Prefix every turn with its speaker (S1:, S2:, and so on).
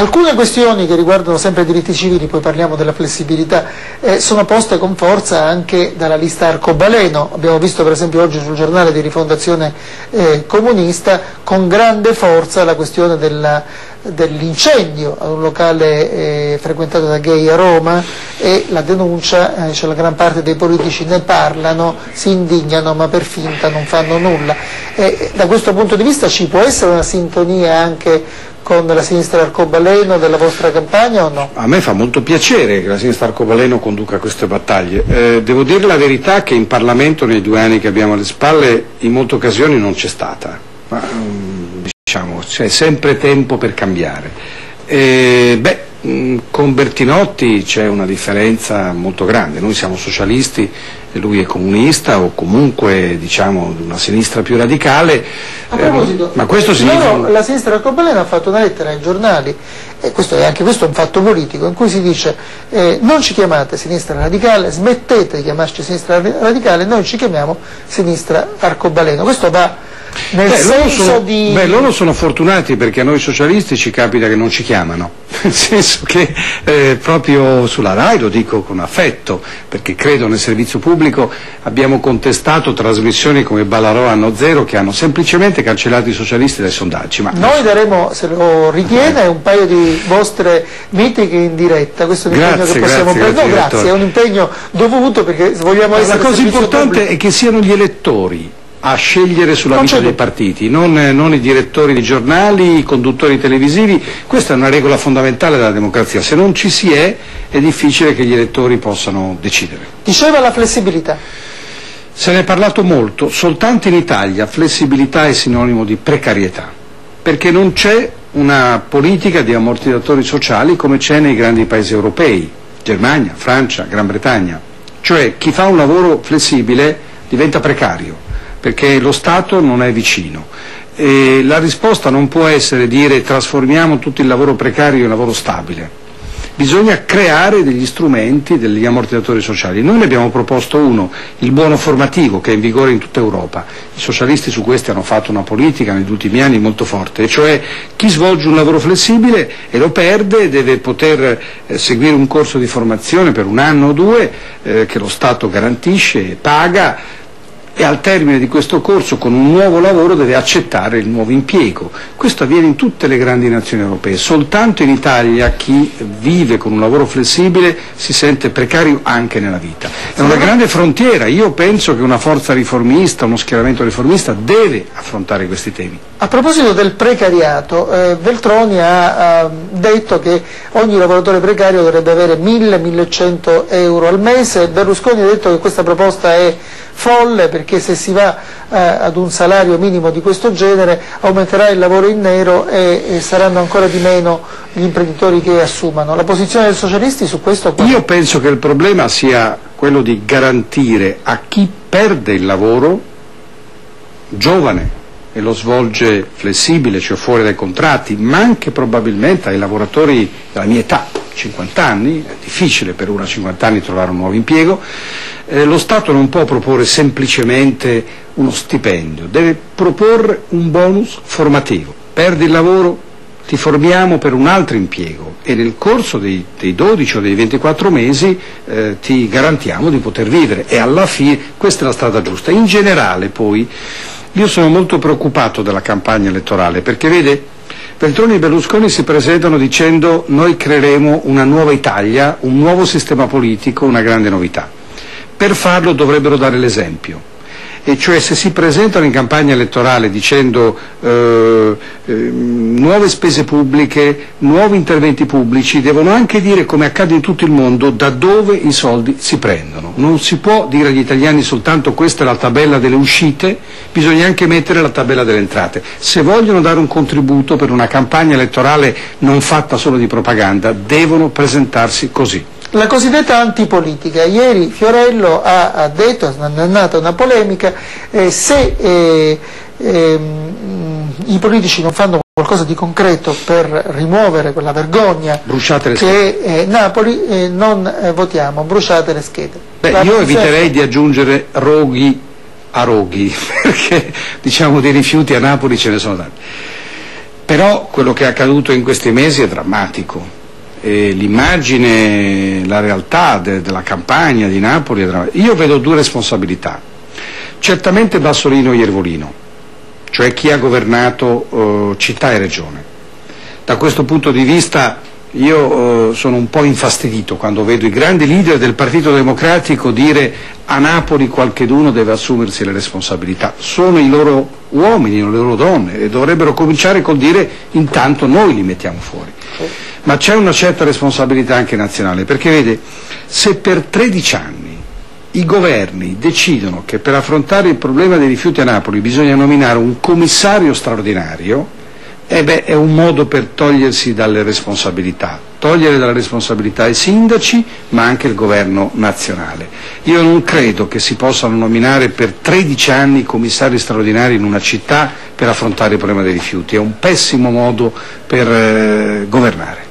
S1: Alcune questioni che riguardano sempre i diritti civili, poi parliamo della flessibilità, eh, sono poste con forza anche dalla lista arcobaleno. Abbiamo visto per esempio oggi sul giornale di rifondazione eh, comunista con grande forza la questione dell'incendio ad un locale eh, frequentato da gay a Roma e la denuncia, eh, cioè la gran parte dei politici ne parlano, si indignano ma per finta non fanno nulla. da questo punto di vista ci può essere una sintonia anche con la sinistra arcobaleno della vostra campagna o no?
S2: A me fa molto piacere che la sinistra arcobaleno conduca queste battaglie. Eh, devo dire la verità che in Parlamento nei due anni che abbiamo alle spalle in molte occasioni non c'è stata, ma mm, diciamo c'è sempre tempo per cambiare. Eh, beh, con Bertinotti c'è una differenza molto grande, noi siamo socialisti e lui è comunista o comunque diciamo una sinistra più radicale.
S1: A proposito, eh, ma questo significa... loro, la sinistra arcobalena ha fatto una lettera ai giornali, e questo è anche questo è un fatto politico, in cui si dice eh, non ci chiamate sinistra radicale, smettete di chiamarci sinistra radicale, noi ci chiamiamo sinistra arcobaleno. Questo va nel beh, senso
S2: loro sono,
S1: di...
S2: Beh, loro sono fortunati perché a noi socialisti ci capita che non ci chiamano, nel senso che eh, proprio sulla RAI, lo dico con affetto, perché credo nel servizio pubblico, abbiamo contestato trasmissioni come Ballarò Anno Zero che hanno semplicemente cancellato i socialisti dai sondaggi. Ma...
S1: Noi daremo, se lo ritiene, un paio di vostre mitiche in diretta, questo è un impegno che possiamo prendere. No, grazie, è un impegno dovuto perché vogliamo essere...
S2: La cosa importante pubblico. è che siano gli elettori a scegliere sulla non vita dei partiti, non, non, i direttori di giornali, i conduttori televisivi, questa è una regola fondamentale della democrazia, se non ci si è è difficile che gli elettori possano decidere.
S1: Diceva la flessibilità.
S2: Se ne è parlato molto, soltanto in Italia flessibilità è sinonimo di precarietà, perché non c'è una politica di ammortizzatori sociali come c'è nei grandi paesi europei, Germania, Francia, Gran Bretagna, cioè chi fa un lavoro flessibile diventa precario perché lo Stato non è vicino. E la risposta non può essere dire trasformiamo tutto il lavoro precario in lavoro stabile. Bisogna creare degli strumenti, degli ammortizzatori sociali. Noi ne abbiamo proposto uno, il buono formativo, che è in vigore in tutta Europa. I socialisti su questo hanno fatto una politica negli ultimi anni molto forte, e cioè chi svolge un lavoro flessibile e lo perde deve poter eh, seguire un corso di formazione per un anno o due eh, che lo Stato garantisce e paga e al termine di questo corso con un nuovo lavoro deve accettare il nuovo impiego. Questo avviene in tutte le grandi nazioni europee, soltanto in Italia chi vive con un lavoro flessibile si sente precario anche nella vita. È una grande frontiera, io penso che una forza riformista, uno schieramento riformista deve affrontare questi temi.
S1: A proposito del precariato, eh, Veltroni ha, ha, detto che ogni lavoratore precario dovrebbe avere 1000-1100 euro al mese, Berlusconi ha detto che questa proposta è folle perché se si va eh, ad un salario minimo di questo genere aumenterà il lavoro in nero e, e, saranno ancora di meno gli imprenditori che assumano. La posizione dei socialisti su questo?
S2: Qual Io penso che il problema sia quello di garantire a chi perde il lavoro, giovane, e lo svolge flessibile, cioè fuori dai contratti, ma anche probabilmente ai lavoratori della mia età, 50 anni, è difficile per una 50 anni trovare un nuovo impiego, eh, lo Stato non può proporre semplicemente uno stipendio, deve proporre un bonus formativo. Perdi il lavoro, ti formiamo per un altro impiego e nel corso dei, dei 12 o dei 24 mesi eh, ti garantiamo di poter vivere e alla fine questa è la strada giusta. In generale poi io sono molto preoccupato della campagna elettorale perché vede Veltroni e Berlusconi si presentano dicendo noi creeremo una nuova Italia, un nuovo sistema politico, una grande novità. Per farlo dovrebbero dare l'esempio e cioè se si presentano in campagna elettorale dicendo eh, eh, nuove spese pubbliche, nuovi interventi pubblici, devono anche dire, come accade in tutto il mondo, da dove i soldi si prendono. Non si può dire agli italiani soltanto questa è la tabella delle uscite, bisogna anche mettere la tabella delle entrate. Se vogliono dare un contributo per una campagna elettorale non fatta solo di propaganda, devono presentarsi così.
S1: La cosiddetta antipolitica. Ieri Fiorello ha, ha detto, è nata una polemica, eh, se eh, eh, i politici non fanno qualcosa di concreto per rimuovere quella vergogna che è Napoli, eh, non eh, votiamo, bruciate le schede.
S2: Beh, io eviterei di aggiungere roghi a roghi, perché diciamo dei rifiuti a Napoli ce ne sono tanti. Però quello che è accaduto in questi mesi è drammatico. L'immagine, la realtà de, della campagna di Napoli. Io vedo due responsabilità. Certamente Bassolino e Iervolino, cioè chi ha governato eh, città e regione. Da questo punto di vista io eh, sono un po' infastidito quando vedo i grandi leader del Partito Democratico dire a Napoli qualcheduno deve assumersi le responsabilità. Sono i loro uomini, le loro donne e dovrebbero cominciare col dire intanto noi li mettiamo fuori. Ma c'è una certa responsabilità anche nazionale perché vede, se per 13 anni i governi decidono che per affrontare il problema dei rifiuti a Napoli bisogna nominare un commissario straordinario, eh beh, è un modo per togliersi dalle responsabilità, togliere dalle responsabilità i sindaci ma anche il governo nazionale. Io non credo che si possano nominare per 13 anni commissari straordinari in una città per affrontare il problema dei rifiuti, è un pessimo modo per eh, governare.